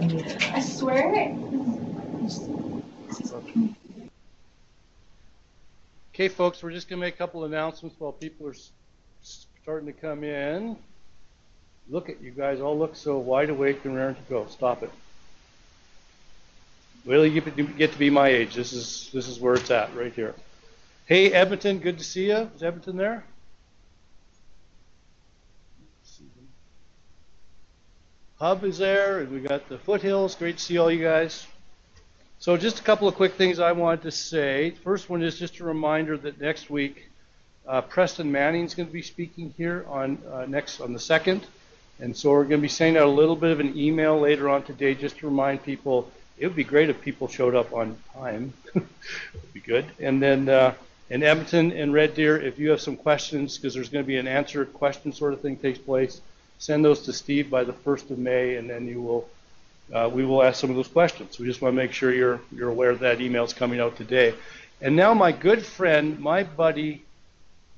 I swear. Okay, folks, we're just going to make a couple announcements while people are starting to come in. Look at you guys all look so wide awake and raring to go. Stop it. Well, you get to- get to be my age. This is this is where it's at right here. Hey, Edmonton, good to see you. Is Edmonton there? Hub is there, and we got the foothills. Great to see all you guys. So just a couple of quick things I wanted to say. First one is just a reminder that next week uh, Preston Manning is going to be speaking here on uh, next on the second, and so we're going to be sending out a little bit of an email later on today just to remind people. It would be great if people showed up on time. it would be good. And then uh, in Edmonton and Red Deer, if you have some questions, because there's going to be an answer question sort of thing takes place, send those to Steve by the first of May, and then you will uh, we will ask some of those questions. We just want to make sure you're you're aware that email is coming out today. And now my good friend, my buddy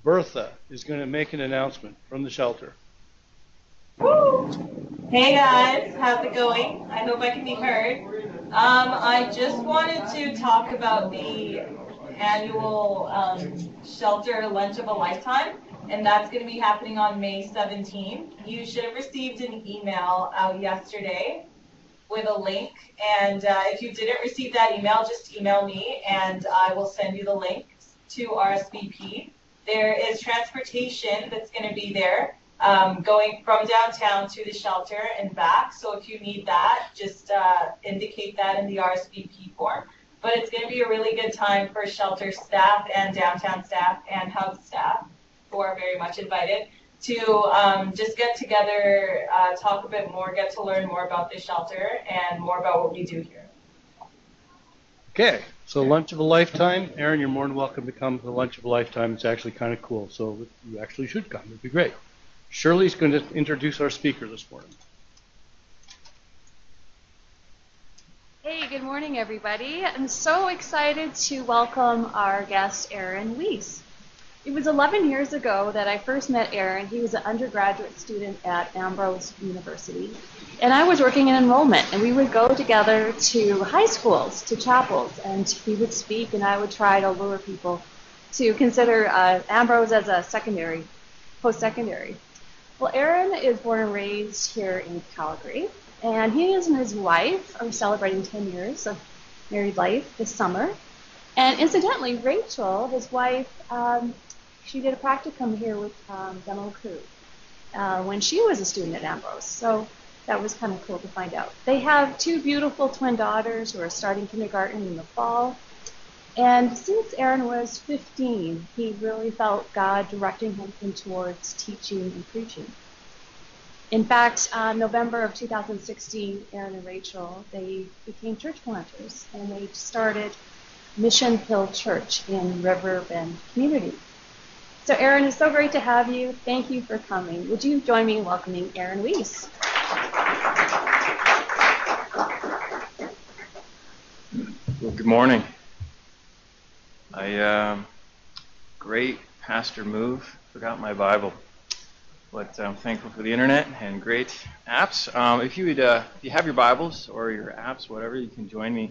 Bertha, is going to make an announcement from the shelter. Hey guys, how's it going? I hope I can be heard. Um, I just wanted to talk about the annual um, shelter lunch of a lifetime, and that's going to be happening on May 17th. You should have received an email out yesterday with a link, and uh, if you didn't receive that email, just email me, and I will send you the link to RSVP. There is transportation that's going to be there um, going from downtown to the shelter and back. So if you need that, just uh, indicate that in the RSVP form. But it's going to be a really good time for shelter staff and downtown staff and hub staff, who are very much invited, to um, just get together, uh, talk a bit more, get to learn more about this shelter and more about what we do here. Okay, so lunch of a lifetime. Aaron, you're more than welcome to come to the lunch of a lifetime. It's actually kind of cool, so you actually should come. It'd be great. Shirley's going to introduce our speaker this morning. Hey, good morning, everybody. I'm so excited to welcome our guest, Aaron Weiss. It was 11 years ago that I first met Aaron. He was an undergraduate student at Ambrose University, and I was working in enrollment. And we would go together to high schools, to chapels, and he would speak, and I would try to lure people to consider uh, Ambrose as a secondary, post-secondary. Well, Aaron is born and raised here in Calgary, and he and his wife are celebrating 10 years of married life this summer. And incidentally, Rachel, his wife, um, she did a practicum here with um, Demo uh, when she was a student at Ambrose. So that was kind of cool to find out. They have two beautiful twin daughters who are starting kindergarten in the fall. And since Aaron was 15, he really felt God directing him towards teaching and preaching. In fact, uh, November of 2016, Aaron and Rachel, they became church planters and they started Mission Hill Church in River Bend community. So Aaron, it's so great to have you. Thank you for coming. Would you join me in welcoming Aaron Weiss? Well, good morning. I um, great pastor move. Forgot my Bible, but I'm thankful for the internet and great apps. Um, if you would, uh, if you have your Bibles or your apps, whatever, you can join me.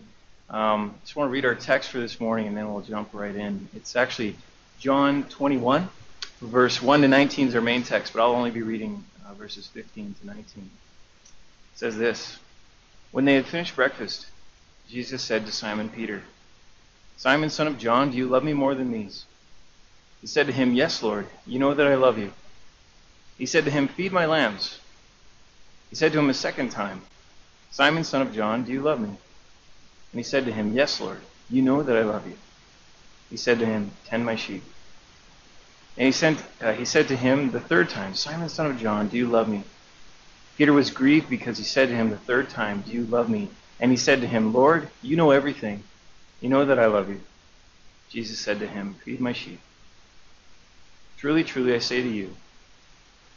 Um, just want to read our text for this morning, and then we'll jump right in. It's actually John 21, verse 1 to 19 is our main text, but I'll only be reading uh, verses 15 to 19. It says this: When they had finished breakfast, Jesus said to Simon Peter. Simon, son of John, do you love me more than these? He said to him, Yes, Lord, you know that I love you. He said to him, Feed my lambs. He said to him a second time, Simon, son of John, do you love me? And he said to him, Yes, Lord, you know that I love you. He said to him, Tend my sheep. And he, sent, uh, he said to him the third time, Simon, son of John, do you love me? Peter was grieved because he said to him the third time, Do you love me? And he said to him, Lord, you know everything. You know that I love you. Jesus said to him, Feed my sheep. Truly, truly, I say to you,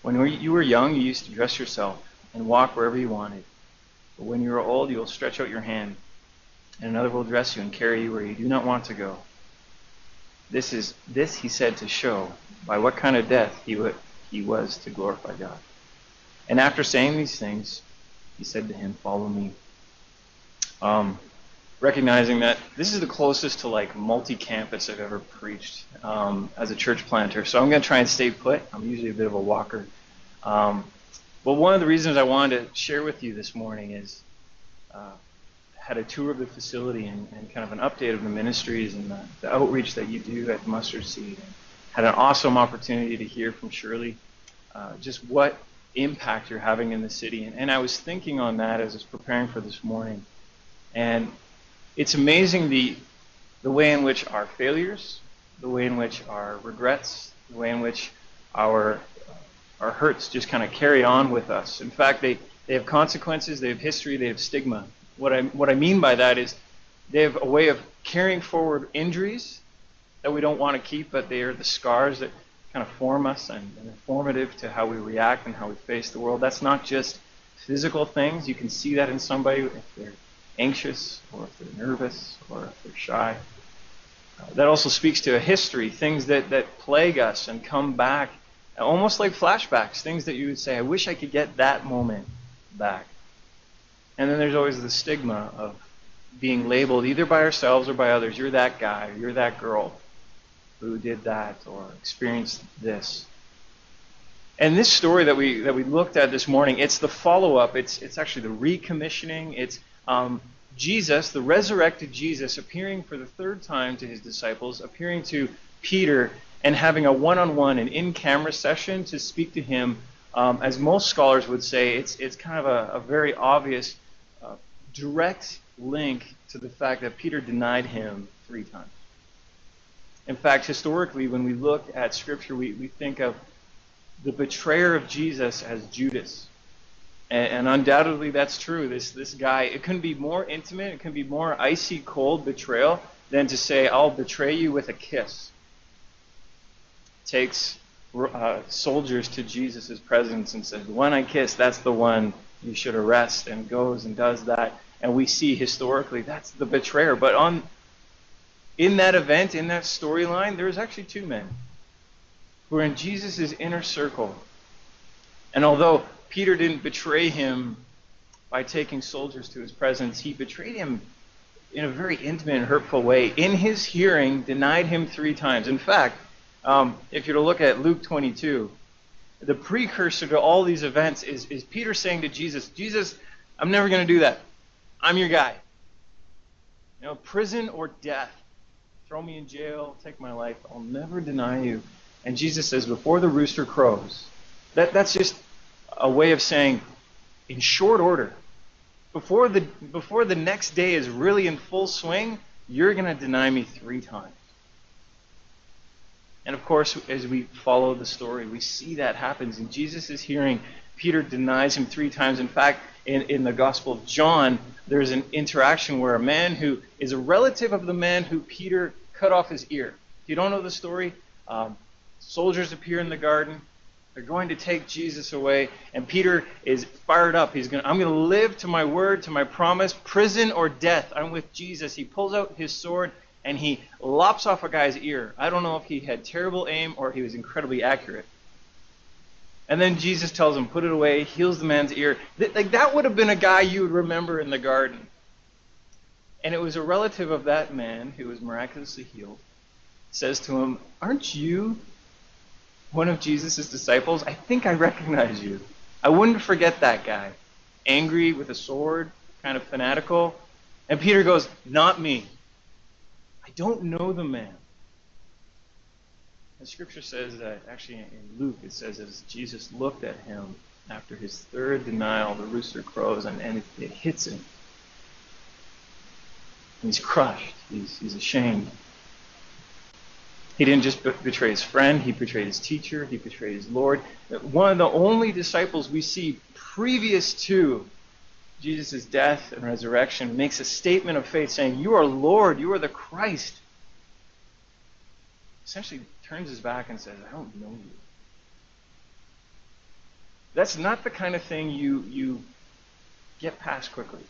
when you were young, you used to dress yourself and walk wherever you wanted. But when you are old, you will stretch out your hand, and another will dress you and carry you where you do not want to go. This is this he said to show by what kind of death he, would, he was to glorify God. And after saying these things, he said to him, Follow me. Um, recognizing that this is the closest to like multi-campus I've ever preached um, as a church planter. So I'm going to try and stay put. I'm usually a bit of a walker. Um, but one of the reasons I wanted to share with you this morning is uh, had a tour of the facility and, and, kind of an update of the ministries and the, the, outreach that you do at Mustard Seed. And had an awesome opportunity to hear from Shirley uh, just what impact you're having in the city. And, and I was thinking on that as I was preparing for this morning. And it's amazing the, the way in which our failures, the way in which our regrets, the way in which our, our hurts just kind of carry on with us. In fact, they, they have consequences, they have history, they have stigma. What I, what I mean by that is they have a way of carrying forward injuries that we don't want to keep, but they are the scars that kind of form us and, and are formative to how we react and how we face the world. That's not just physical things. You can see that in somebody if they're anxious or if they're nervous or if they're shy. Uh, that also speaks to a history, things that, that plague us and come back, almost like flashbacks, things that you would say, I wish I could get that moment back. And then there's always the stigma of being labeled either by ourselves or by others. You're that guy, or you're that girl who did that or experienced this. And this story that we that we looked at this morning, it's the follow-up. It's it's actually the recommissioning. It's um, Jesus, the resurrected Jesus, appearing for the third time to his disciples, appearing to Peter, and having a one-on-one, an in-camera session to speak to him. Um, as most scholars would say, it's it's kind of a, a very obvious, direct link to the fact that Peter denied him three times. In fact, historically, when we look at Scripture, we, we think of the betrayer of Jesus as Judas. And, and, undoubtedly that's true. This, this guy, it couldn't be more intimate, it can be more icy cold betrayal than to say, I'll betray you with a kiss. Takes uh, soldiers to Jesus' presence and says, the one I kiss, that's the one you should arrest, and goes and does that. And we see historically that's the betrayer. But on in that event, in that storyline, there's actually two men who are in Jesus' inner circle. And although Peter didn't betray him by taking soldiers to his presence, he betrayed him in a very intimate and hurtful way. In his hearing, denied him three times. In fact, um, if you're to look at Luke 22, the precursor to all these events is, is Peter saying to Jesus, Jesus, I'm never going to do that. I'm your guy. You know, prison or death throw me in jail, take my life. I'll never deny you. And Jesus says, before the rooster crows, that, that's just a way of saying, in short order, before the, before the next day is really in full swing, you're going to deny me three times. And of course, as we follow the story, we see that happens. And Jesus is hearing Peter denies him three times. In fact, in, in the Gospel of John, there's an interaction where a man who is a relative of the man who Peter cut off his ear. If you don't know the story, um, soldiers appear in the garden. They're going to take Jesus away, and Peter is fired up. He's going. I'm going to live to my word, to my promise, prison or death. I'm with Jesus. He pulls out his sword and he lops off a guy's ear. I don't know if he had terrible aim or he was incredibly accurate. And then Jesus tells him, "Put it away." Heals the man's ear. Like that would have been a guy you would remember in the garden. And it was a relative of that man who was miraculously healed, says to him, Aren't you one of Jesus' disciples? I think I recognize you. I wouldn't forget that guy. Angry with a sword, kind of fanatical. And Peter goes, Not me. Don't know the man. The scripture says that, actually in Luke, it says as Jesus looked at him after his third denial, the rooster crows and, and it, it hits him. He's crushed. He's, he's ashamed. He didn't just betray his friend, he betrayed his teacher, he betrayed his Lord. One of the only disciples we see previous to Jesus' death and resurrection makes a statement of faith saying, You are Lord, you are the Christ. Essentially turns his back and says, I don't know you. That's not the kind of thing you, you get past quickly.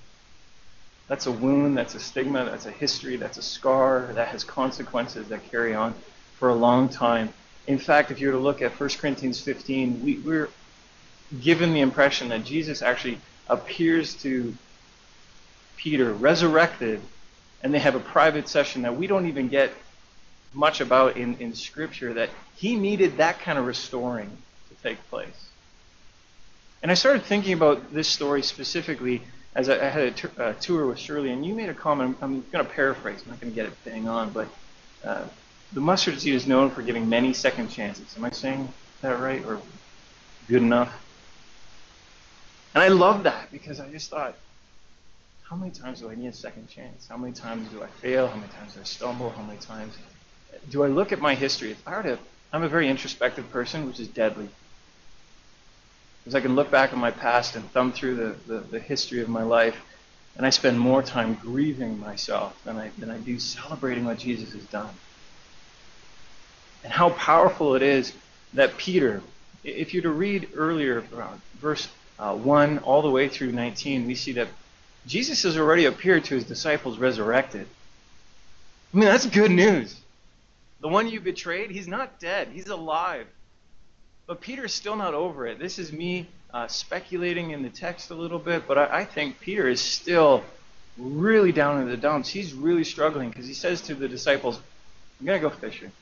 That's a wound, that's a stigma, that's a history, that's a scar, that has consequences that carry on for a long time. In fact, if you were to look at 1 Corinthians 15, we, we're given the impression that Jesus actually appears to Peter, resurrected, and they have a private session that we don't even get much about in, in Scripture, that he needed that kind of restoring to take place. And I started thinking about this story specifically as I, I had a t- uh, tour with Shirley, and you made a comment. I'm, I'm going to paraphrase. I'm not going to get it bang on, but uh, the mustard seed is known for giving many second chances. Am I saying that right, or good enough? And I love that because I just thought, how many times do I need a second chance? How many times do I fail? How many times do I stumble? How many times do I look at my history? If I were to, I'm a very introspective person, which is deadly. Because I can look back at my past and thumb through the, the, the history of my life, and I spend more time grieving myself than I, than I do celebrating what Jesus has done. And how powerful it is that Peter, if you're to read earlier, verse uh, 1 all the way through 19, we see that Jesus has already appeared to his disciples resurrected. I mean, that's good news. The one you betrayed, he's not dead, he's alive. But Peter's still not over it. This is me uh, speculating in the text a little bit, but I, I think Peter is still really down in the dumps. He's really struggling because he says to the disciples, I'm going to go fishing.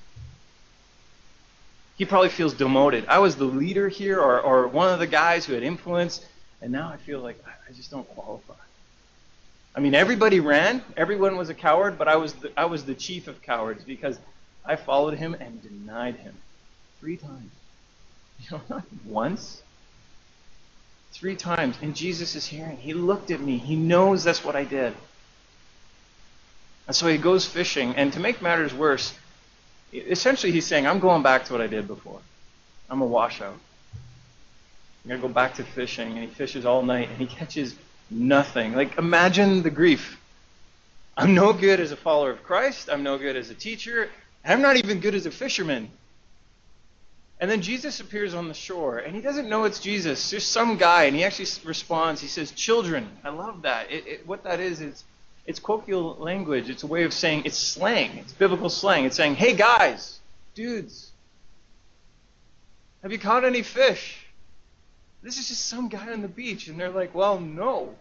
He probably feels demoted. I was the leader here or, or one of the guys who had influence, and now I feel like I, just don't qualify. I mean, everybody ran, everyone was a coward, but I was the, I was the chief of cowards because I followed him and denied him three times. You know, not once, three times. And Jesus is hearing. He looked at me. He knows that's what I did. And so he goes fishing. And to make matters worse, essentially he's saying, I'm going back to what I did before. I'm a washout. I'm going to go back to fishing. And he fishes all night and he catches nothing. Like, imagine the grief. I'm no good as a follower of Christ. I'm no good as a teacher. I'm not even good as a fisherman. And then Jesus appears on the shore, and he doesn't know it's Jesus. Just some guy, and he actually responds. He says, "Children." I love that. It, it, what that is is, it's colloquial language. It's a way of saying it's slang. It's biblical slang. It's saying, "Hey guys, dudes, have you caught any fish?" This is just some guy on the beach, and they're like, "Well, no,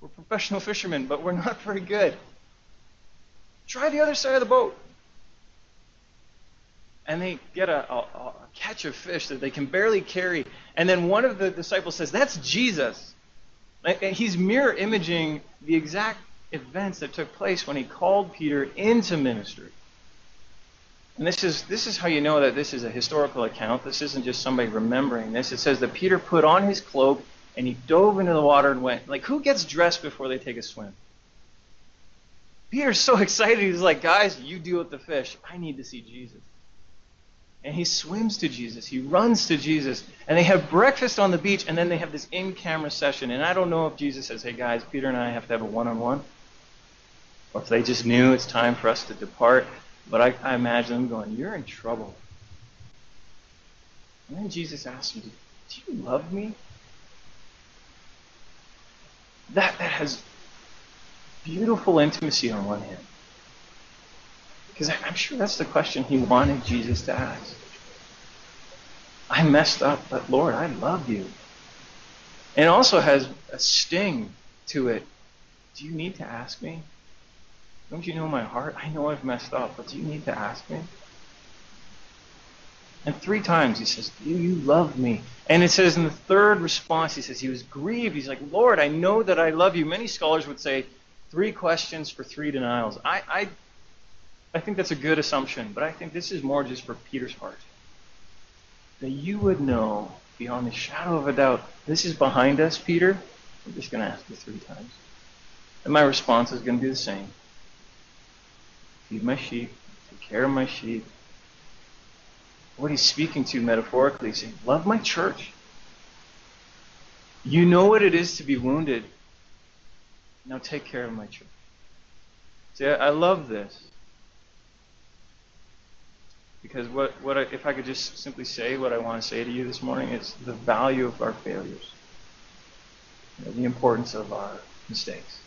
we're professional fishermen, but we're not very good. Try the other side of the boat." and they get a, a, a, catch of fish that they can barely carry. And then one of the disciples says, That's Jesus. He's mirror imaging the exact events that took place when he called Peter into ministry. And this is, this is how you know that this is a historical account. This isn't just somebody remembering this. It says that Peter put on his cloak and he dove into the water and went. Like, who gets dressed before they take a swim? Peter's so excited. He's like, Guys, you deal with the fish. I need to see Jesus and he swims to Jesus. He runs to Jesus. And they have breakfast on the beach, and then they have this in camera session. And I don't know if Jesus says, hey guys, Peter and I have to have a one on one, or if they just knew it's time for us to depart. But I, I imagine them going, you're in trouble. And then Jesus asks him, do you love me? That, that has beautiful intimacy on one hand. Because I'm sure that's the question he wanted Jesus to ask. I messed up, but Lord, I love you. And also has a sting to it. Do you need to ask me? Don't you know my heart? I know I've messed up, but do you need to ask me? And three times he says, Do you love me? And it says in the third response, he says, He was grieved. He's like, Lord, I know that I love you. Many scholars would say, Three questions for three denials. I, I I think that's a good assumption, but I think this is more just for Peter's heart. That you would know beyond the shadow of a doubt, this is behind us, Peter. I'm just going to ask you three times. And my response is going to be the same feed my sheep, take care of my sheep. What he's speaking to metaphorically, he's saying, love my church. You know what it is to be wounded. Now take care of my church. See, I, I love this. Because what, what I, if I could just simply say what I want to say to you this morning, it's the value of our failures, you know, the importance of our mistakes.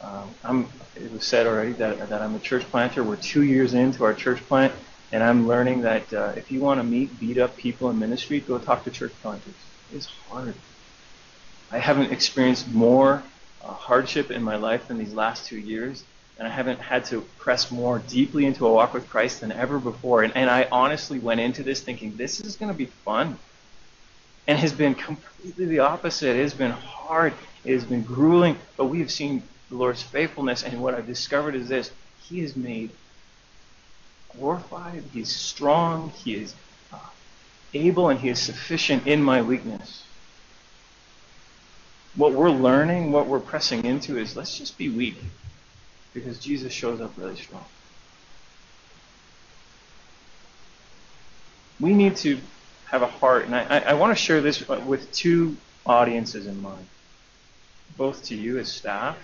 Um, I'm, it was said already that, that I'm a church planter. We're two years into our church plant, and I'm learning that uh, if you want to meet beat up people in ministry, go talk to church planters. It's hard. I haven't experienced more uh, hardship in my life than these last two years, and I haven't had to press more deeply into a walk with Christ than ever before. And, and I honestly went into this thinking this is going to be fun, and has been completely the opposite. It has been hard. It has been grueling, but we have seen the Lord's faithfulness, and what I've discovered is this: He is made glorified. He's strong. He is uh, able, and He is sufficient in my weakness what we're learning, what we're pressing into is let's just be weak because Jesus shows up really strong. We need to have a heart, and I, I want to share this with two audiences in mind both to you as staff,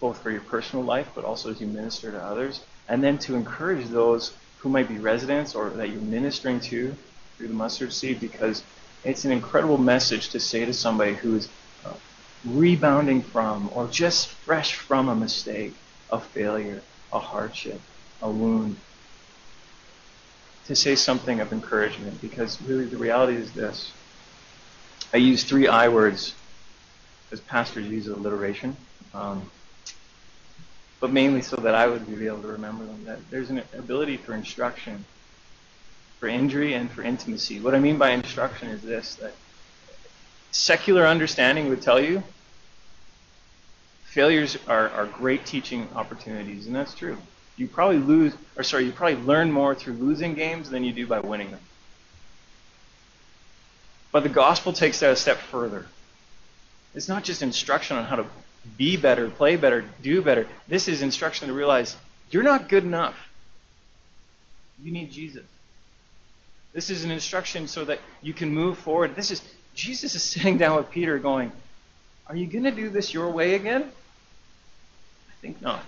both for your personal life, but also as you minister to others, and then to encourage those who might be residents or that you're ministering to through the mustard seed because it's an incredible message to say to somebody who's uh, rebounding from or just fresh from a mistake, a failure, a hardship, a wound. To say something of encouragement because really the reality is this. I use three I words as pastors use alliteration, um, but mainly so that I would be able to remember them. That there's an ability for instruction for injury and for intimacy. What I mean by instruction is this that secular understanding would tell you failures are, are great teaching opportunities, and that's true. You probably lose, or sorry, you probably learn more through losing games than you do by winning them. But the gospel takes that a step further. It's not just instruction on how to be better, play better, do better. This is instruction to realize you're not good enough. You need Jesus. This is an instruction so that you can move forward. This is Jesus is sitting down with Peter going, Are you going to do this your way again? I think not.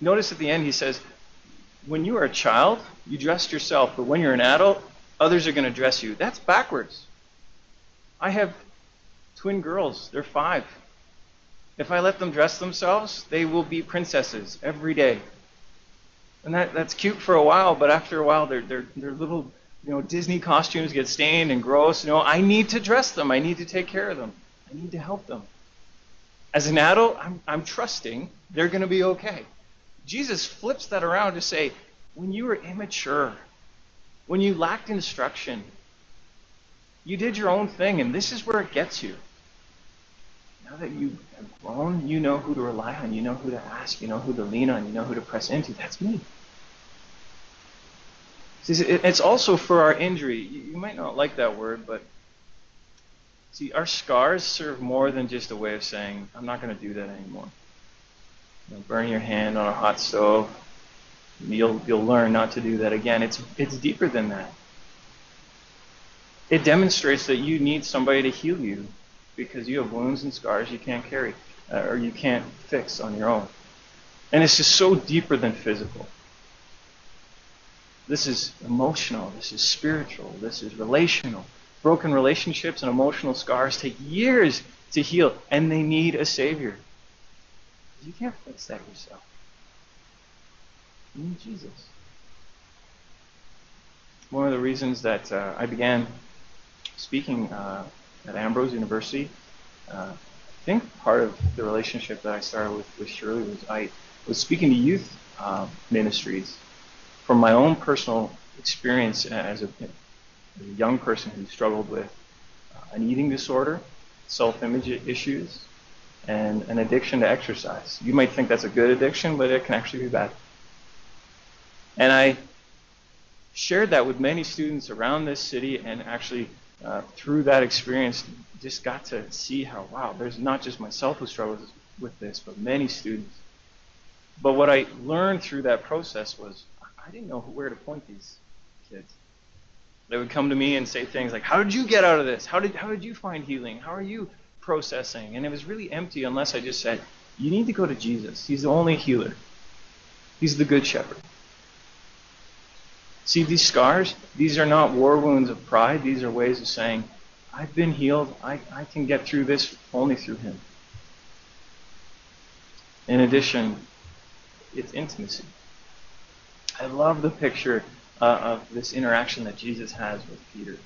Notice at the end he says, When you are a child, you dressed yourself, but when you're an adult, others are going to dress you. That's backwards. I have twin girls, they're five. If I let them dress themselves, they will be princesses every day. And that, that's cute for a while, but after a while, their, their, their little you know, Disney costumes get stained and gross. You know, I need to dress them. I need to take care of them. I need to help them. As an adult, I'm, I'm trusting they're going to be okay. Jesus flips that around to say, when you were immature, when you lacked instruction, you did your own thing, and this is where it gets you. Now that you have grown, you know who to rely on, you know who to ask, you know who to lean on, you know who to press into. That's me. See, it's also for our injury. You might not like that word, but see, our scars serve more than just a way of saying, I'm not going to do that anymore. You know, burn your hand on a hot stove. You'll, you'll learn not to do that again. It's, it's deeper than that. It demonstrates that you need somebody to heal you because you have wounds and scars you can't carry uh, or you can't fix on your own. And it's just so deeper than physical. This is emotional. This is spiritual. This is relational. Broken relationships and emotional scars take years to heal, and they need a Savior. You can't fix that yourself. You need Jesus. One of the reasons that uh, I began speaking uh, at Ambrose University. Uh, I think part of the relationship that I started with, with Shirley was I was speaking to youth uh, ministries from my own personal experience as a, a young person who struggled with uh, an eating disorder, self-image issues, and an addiction to exercise. You might think that's a good addiction, but it can actually be bad. And I shared that with many students around this city and actually uh, through that experience, just got to see how, wow, there's not just myself who struggles with this, but many students. But what I learned through that process was I didn't know where to point these kids. They would come to me and say things like, How did you get out of this? How did, how did you find healing? How are you processing? And it was really empty unless I just said, You need to go to Jesus. He's the only healer, He's the good shepherd. See, these scars, these are not war wounds of pride. These are ways of saying, I've been healed. I, I can get through this only through Him. In addition, it's intimacy. I love the picture uh, of this interaction that Jesus has with Peter.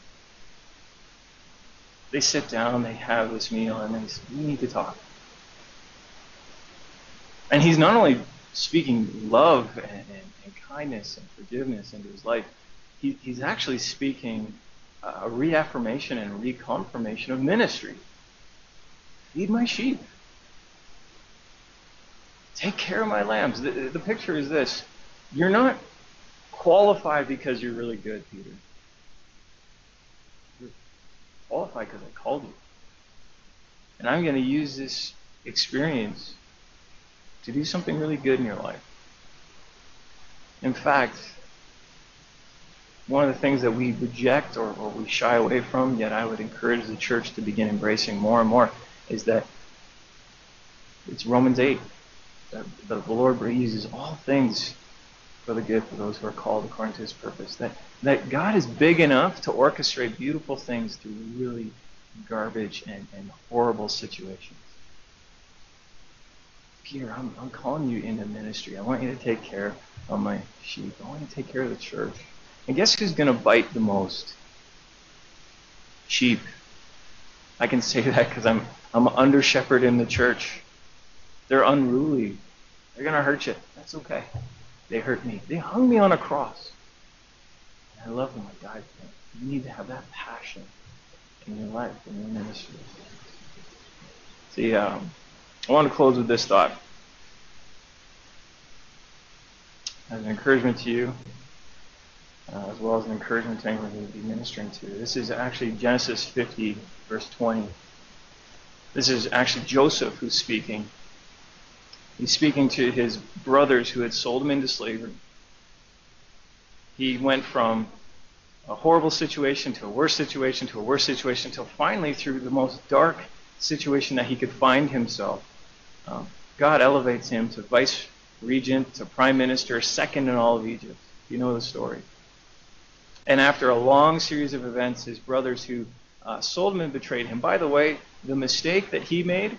They sit down, they have this meal, and they say, We need to talk. And he's not only speaking love and, and, and kindness and forgiveness into his life, he, he's actually speaking a reaffirmation and reconfirmation of ministry. Feed my sheep. Take care of my lambs. The, the picture is this you're not qualified because you're really good, Peter. You're qualified because I called you. And I'm going to use this experience to do something really good in your life. In fact, one of the things that we reject or, or, we shy away from, yet I would encourage the church to begin embracing more and more, is that it's Romans 8. That the Lord uses all things for the good for those who are called according to his purpose. That, that God is big enough to orchestrate beautiful things through really garbage and, and horrible situations. Peter, I'm, I'm calling you into ministry. I want you to take care of my sheep. I want you to take care of the church. And guess who's going to bite the most? Sheep. I can say that because I'm I'm under shepherd in the church. They're unruly. They're going to hurt you. That's okay. They hurt me. They hung me on a cross. I love them. I died for them. You need to have that passion in your life, in your ministry. See, um, I want to close with this thought. As an encouragement to you, uh, as well as an encouragement to anyone who would be ministering to. This is actually Genesis 50, verse 20. This is actually Joseph who's speaking. He's speaking to his brothers who had sold him into slavery. He went from a horrible situation to a worse situation to a worse situation until finally, through the most dark situation that he could find himself, um, God elevates him to vice regent, to prime minister, second in all of Egypt. You know the story. And after a long series of events, his brothers who uh, sold him and betrayed him. By the way, the mistake that he made,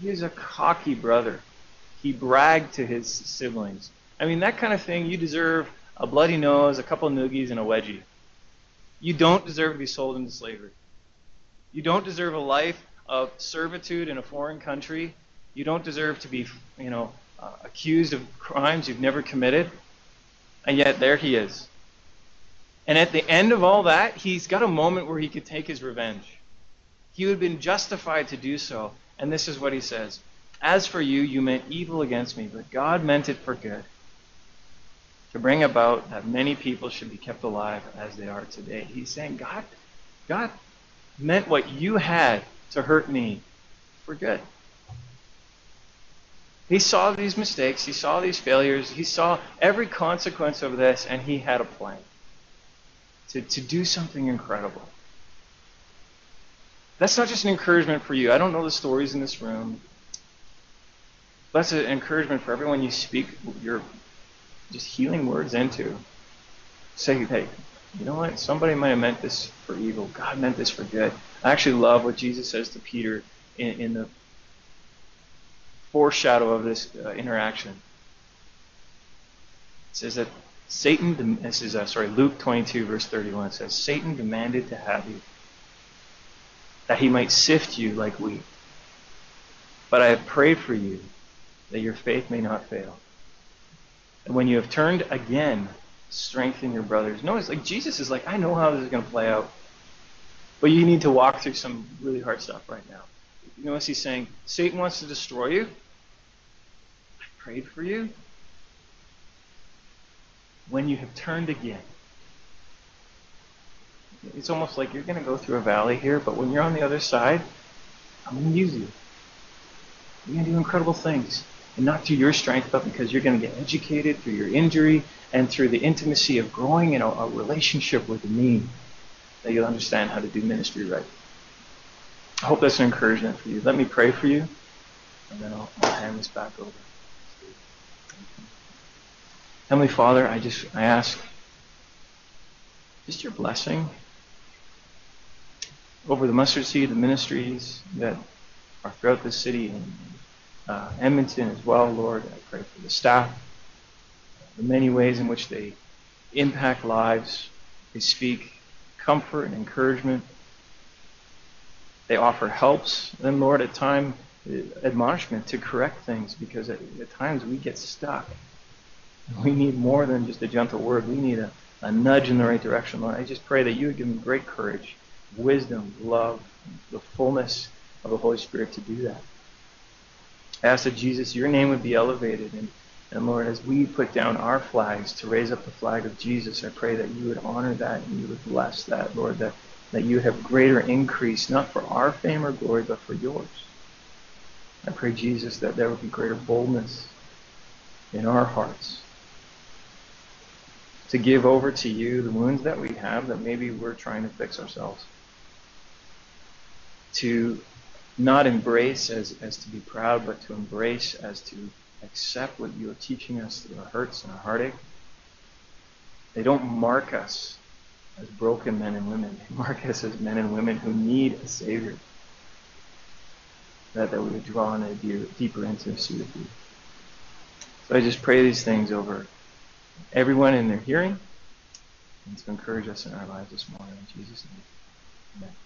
he is a cocky brother. He bragged to his siblings. I mean, that kind of thing, you deserve a bloody nose, a couple noogies, and a wedgie. You don't deserve to be sold into slavery. You don't deserve a life of servitude in a foreign country. You don't deserve to be, you know, uh, accused of crimes you've never committed. And yet there he is. And at the end of all that, he's got a moment where he could take his revenge. He would have been justified to do so. And this is what he says As for you, you meant evil against me, but God meant it for good, to bring about that many people should be kept alive as they are today. He's saying, God, God meant what you had to hurt me for good. He saw these mistakes, he saw these failures, he saw every consequence of this, and he had a plan to, to do something incredible. That's not just an encouragement for you. I don't know the stories in this room. That's an encouragement for everyone you speak your just healing words into. Say, hey, you know what? Somebody might have meant this for evil. God meant this for good. I actually love what Jesus says to Peter in, in the foreshadow of this uh, interaction. It says that Satan, this is, uh, sorry, Luke 22, verse 31, says, Satan demanded to have you, that he might sift you like wheat. But I have prayed for you, that your faith may not fail. And when you have turned again, strengthen your brothers. Notice, like, Jesus is like, I know how this is going to play out. But you need to walk through some really hard stuff right now. You notice he's saying, Satan wants to destroy you. Prayed for you when you have turned again. It's almost like you're going to go through a valley here, but when you're on the other side, I'm going to use you. You're going to do incredible things. And not through your strength, but because you're going to get educated through your injury and through the intimacy of growing in a, a relationship with me that you'll understand how to do ministry right. I hope that's an encouragement for you. Let me pray for you, and then I'll, I'll hand this back over. Heavenly Father, I just I ask just your blessing over the mustard seed, the ministries that are throughout the city and uh, Edmonton as well, Lord. I pray for the staff, the many ways in which they impact lives. They speak comfort and encouragement. they offer helps, then Lord, at time admonishment to correct things because at, at times we get stuck. We need more than just a gentle word. We need a, a nudge in the right direction. Lord, I just pray that you would give me great courage, wisdom, love, the fullness of the Holy Spirit to do that. I ask that Jesus, your name would be elevated. And, and Lord, as we put down our flags to raise up the flag of Jesus, I pray that you would honor that and you would bless that, Lord, that, that you have greater increase, not for our fame or glory, but for yours. I pray, Jesus, that there would be greater boldness in our hearts to give over to you the wounds that we have that maybe we're trying to fix ourselves. To not embrace as, as to be proud, but to embrace as to accept what you are teaching us through our hurts and our heartache. They don't mark us as broken men and women. They mark us as men and women who need a Savior. That, that we would draw in a deeper intimacy with you. So I just pray these things over everyone in their hearing and to encourage us in our lives this morning. In Jesus' name. Amen.